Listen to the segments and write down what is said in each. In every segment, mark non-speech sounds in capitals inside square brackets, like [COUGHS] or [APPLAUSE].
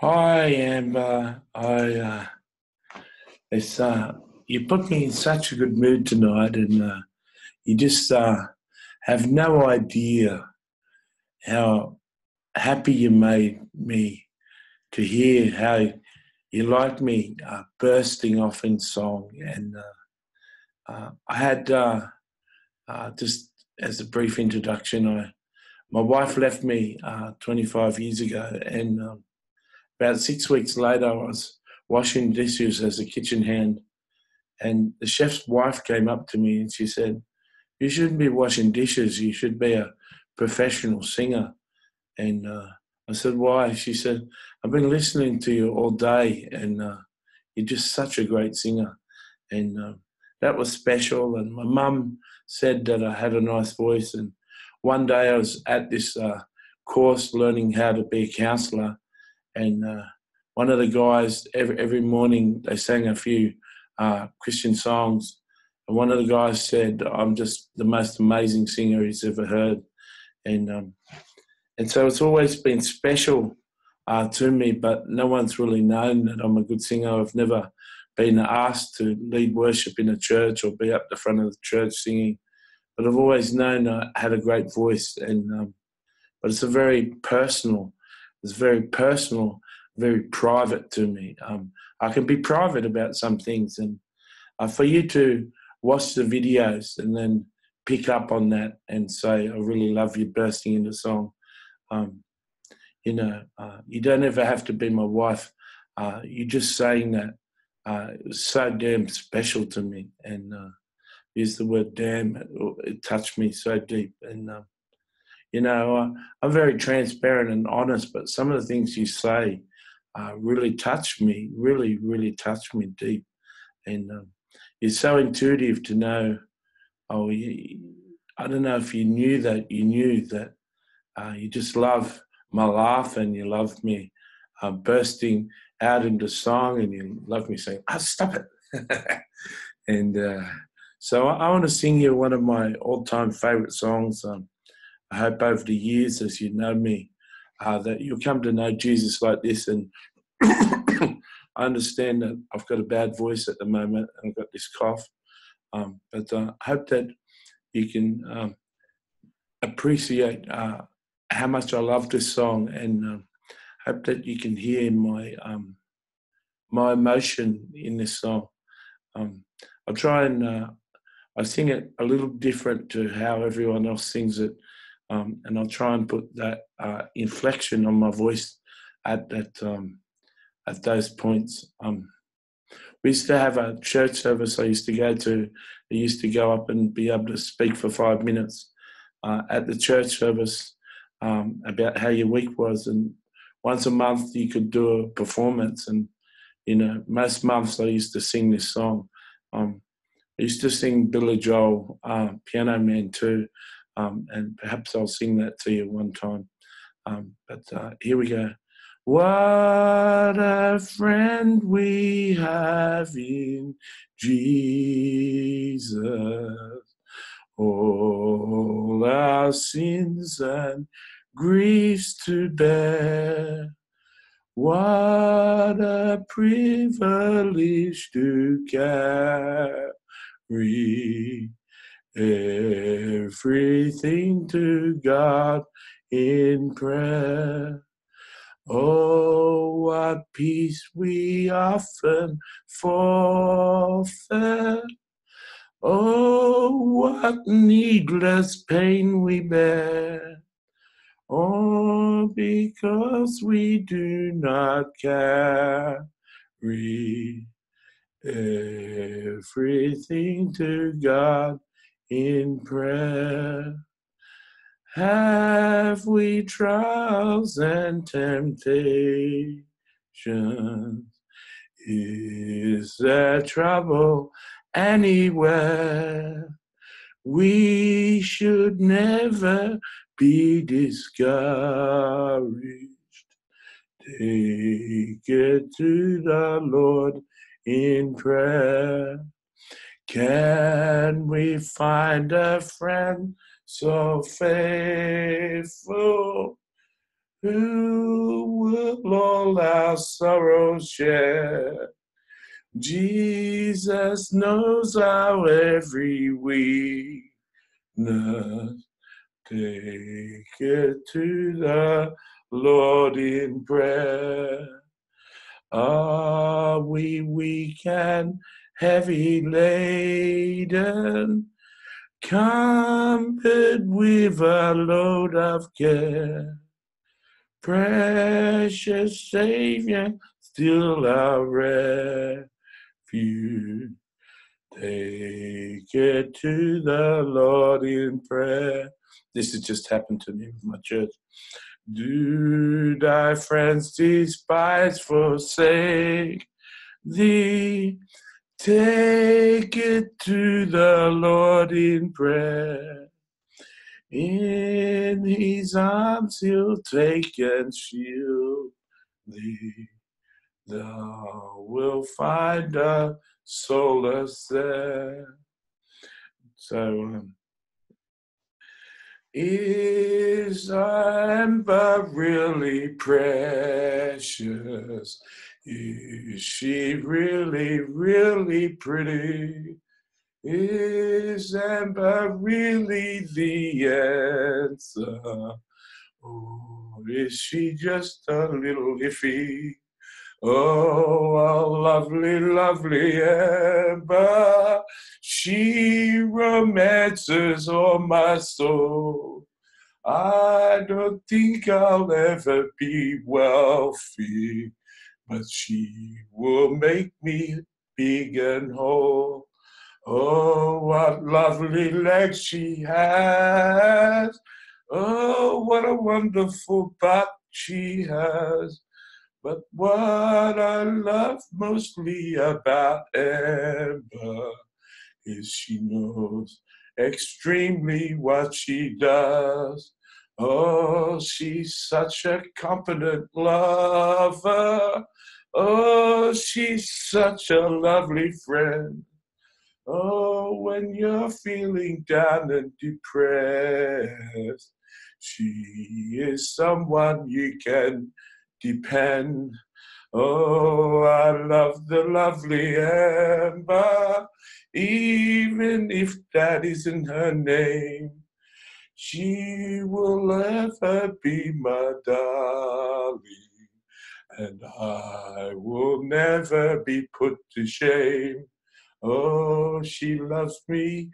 Hi, Amber. I uh, it's uh, you put me in such a good mood tonight, and uh, you just uh, have no idea how happy you made me to hear how you like me uh, bursting off in song. And uh, uh, I had uh, uh, just as a brief introduction, I my wife left me uh, 25 years ago, and um, about six weeks later, I was washing dishes as a kitchen hand, and the chef's wife came up to me and she said, "You shouldn't be washing dishes. You should be a professional singer." And uh, I said, "Why?" She said, "I've been listening to you all day, and uh, you're just such a great singer." And uh, that was special. And my mum said that I had a nice voice. And one day I was at this uh, course learning how to be a counsellor and uh, one of the guys every every morning they sang a few uh, Christian songs, and one of the guys said, "I'm just the most amazing singer he's ever heard," and um, and so it's always been special uh, to me. But no one's really known that I'm a good singer. I've never been asked to lead worship in a church or be up the front of the church singing, but I've always known I had a great voice, and um, but it's a very personal it's very personal, very private to me. Um, I can be private about some things, and uh, for you to watch the videos and then pick up on that and say, "I really love you," bursting into song. Um, you know, uh, you don't ever have to be my wife. Uh, you just saying that uh, it was so damn special to me, and uh, use the word "damn." It, it, touched me so deep, and um, you know, I'm very transparent and honest, but some of the things you say uh, really touch me, really, really touch me deep. And um, it's so intuitive to know, oh, you, I don't know if you knew that, you knew that uh, you just love my laugh and you love me uh, bursting out into song and you love me saying, oh, stop it. [LAUGHS] and uh, so I, I want to sing you one of my all time favorite songs. Um, I hope over the years, as you know me, uh, that you'll come to know Jesus like this. And I [COUGHS] understand that I've got a bad voice at the moment and I've got this cough. Um, but uh, I hope that you can um, appreciate uh, how much I love this song and uh, hope that you can hear my um, my emotion in this song. Um, I'll try and uh, I sing it a little different to how everyone else sings it um, and I'll try and put that uh, inflection on my voice at that um, at those points. Um, we used to have a church service I used to go to. I used to go up and be able to speak for five minutes uh, at the church service um, about how your week was, and once a month you could do a performance. And you know, most months I used to sing this song. Um, I used to sing Billy Joel, uh, Piano Man too. Um, and perhaps I'll sing that to you one time. Um, but uh, here we go. What a friend we have in Jesus. All our sins and griefs to bear. What a privilege to carry everything to God in prayer. Oh, what peace we often forfeit. Oh, what needless pain we bear. Oh, because we do not carry everything to God in prayer. Have we trials and temptations? Is there trouble anywhere? We should never be discouraged. Take it to the Lord in prayer. Can we find a friend so faithful who will all our sorrows share. Jesus knows our every weakness. Take it to the Lord in prayer. Are we weak and heavy laden? Comfort with a load of care. Precious Savior, still our refuge. Take it to the Lord in prayer. This has just happened to me with my church. Do thy friends despise, forsake thee? Take it to the Lord in prayer. In his arms he'll take and shield thee. Thou wilt find a solace there. So, um, is Amber really precious? Is she really, really pretty? Is Amber really the answer? Or is she just a little iffy? Oh, how lovely, lovely Amber, she romances all my soul. I don't think I'll ever be wealthy but she will make me big and whole. Oh, what lovely legs she has. Oh, what a wonderful butt she has. But what I love mostly about Amber is she knows extremely what she does. Oh, she's such a competent lover. Oh, she's such a lovely friend. Oh, when you're feeling down and depressed, she is someone you can depend. Oh, I love the lovely Amber, even if that isn't her name. She will ever be my darling, and I will never be put to shame. Oh, she loves me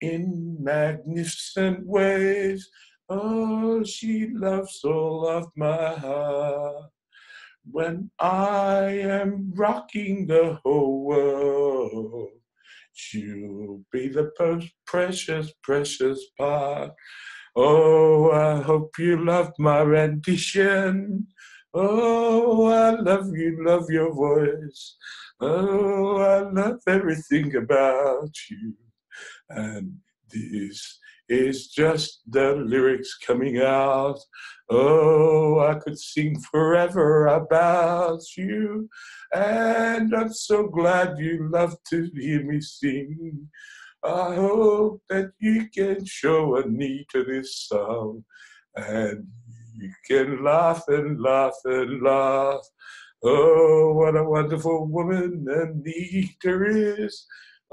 in magnificent ways. Oh, she loves all of my heart. When I am rocking the whole world, she'll be the most precious, precious part. Oh, I hope you love my rendition. Oh, I love you, love your voice. Oh, I love everything about you. And this is just the lyrics coming out. Oh, I could sing forever about you. And I'm so glad you love to hear me sing. I hope that you can show a need to this song and you can laugh and laugh and laugh. Oh, what a wonderful woman Anita is.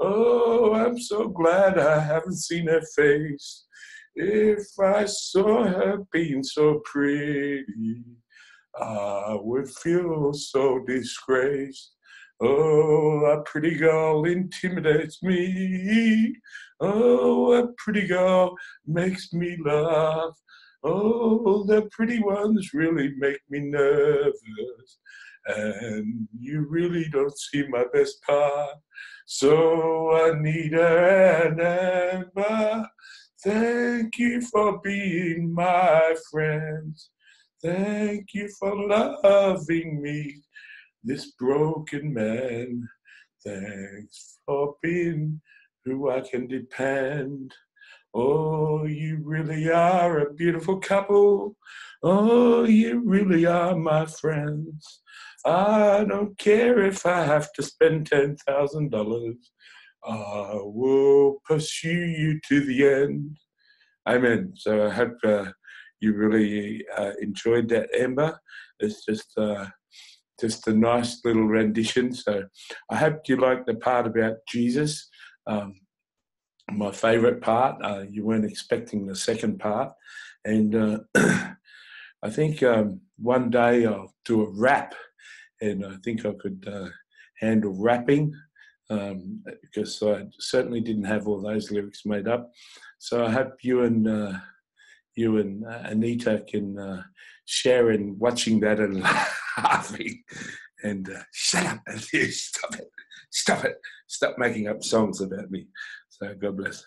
Oh, I'm so glad I haven't seen her face. If I saw her being so pretty, I would feel so disgraced. Oh, a pretty girl intimidates me. Oh, a pretty girl makes me laugh. Oh, the pretty ones really make me nervous. And you really don't see my best part. So, Anita and Amber, thank you for being my friends. Thank you for loving me this broken man. Thanks for being who I can depend. Oh, you really are a beautiful couple. Oh, you really are my friends. I don't care if I have to spend $10,000. I will pursue you to the end. Amen. So I hope uh, you really uh, enjoyed that, Amber. It's just uh, just a nice little rendition. So I hope you like the part about Jesus. Um, my favourite part. Uh, you weren't expecting the second part, and uh, [CLEARS THROAT] I think um, one day I'll do a rap, and I think I could uh, handle rapping um, because I certainly didn't have all those lyrics made up. So I hope you and uh, you and uh, Anita can uh, share in watching that and [LAUGHS] laughing. And uh, shut up, and stop it, stop it, stop making up songs about me. So God bless.